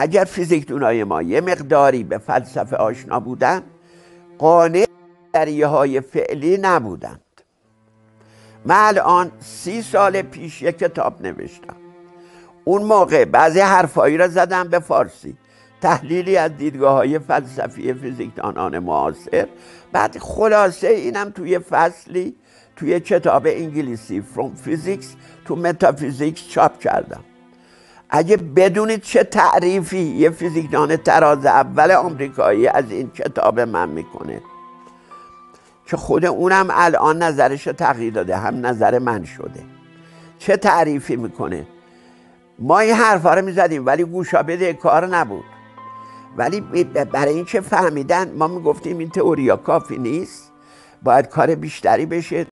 اگر فیزیکدونای ما یه مقداری به فلسفه آشنا بودن قانع دریه های فعلی نبودند. من الان سی سال پیش یک کتاب نوشتم. اون موقع بعضی حرفایی را زدم به فارسی. تحلیلی از دیدگاه های فلسفی فیزیکدانان معاصر. بعد خلاصه اینم توی فصلی توی کتاب انگلیسی From Physics to Metaphysics چاپ کردم. اگه بدونید چه تعریفی یه فیزیکدان تراز اول آمریکایی از این کتاب من می‌کنه. که خود اونم الان نظرش تغییر داده هم نظر من شده. چه تعریفی می‌کنه؟ ما این حرفا رو می‌زدیم ولی گوشا بده کار نبود. ولی برای اینکه فهمیدن ما می‌گفتیم این تئوریا کافی نیست باید کار بیشتری بشه.